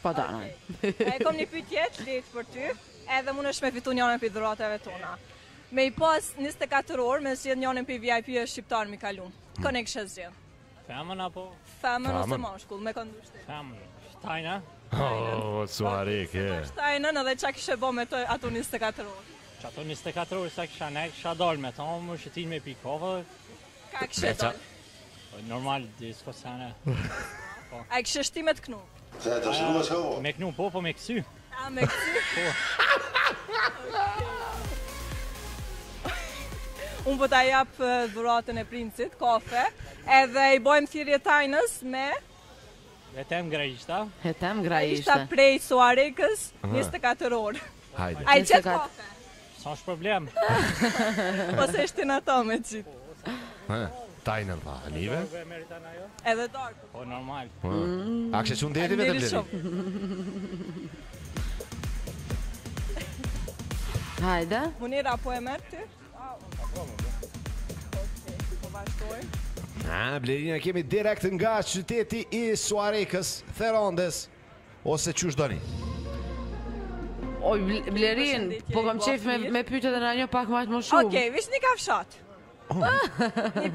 Spadana. E kom një pytje të letë për ty, edhe mundesh me fitu njërën prej dhuratave tona. Me i pas 24 orë, me zgjedh njërën prej VIP-ave shqiptarë me i kalu. Mm. Kën e kishe zgjedh? Femën apo? Femën ose moshkull, me kën dushte. Femën, Tayna. O, oh, Suhareka. Taynën edhe çka kishe bo me të ato 24 orë? Që ato 24 orë, sa kisha, unë kisha dal me të, me shëtit, me pi kafe. Ka kishe Po, normal, disko, sene. Po. A e kishe shti me t'knu? Se, të shënu me shkovo? Me knu, po, po me kësy. A, me kësy? Po. Unë po t'a japë uh, dhuratën e princit, kafe, edhe i bojmë thirrje Taynës me... Hetem Graishta. Hetem Graishta. Graishta prej Suharekës, 24 orë. Hajde. A i qet kafe? S'është problem? Po s'është në ato me qit. Ha, Tayna pa Hanive. Edhe darkë. Po normal. Po. A ke shumë deti vetëm deri? Hajde. Munira po e merr ti? Na, Blerina, jemi direkt nga qyteti i Suharekës, Therandës, Ose qysh doni. Oj Blerin, po kam qejf me të pyet edhe nja pak ma shumë. Okej, okay, veç një kafshat.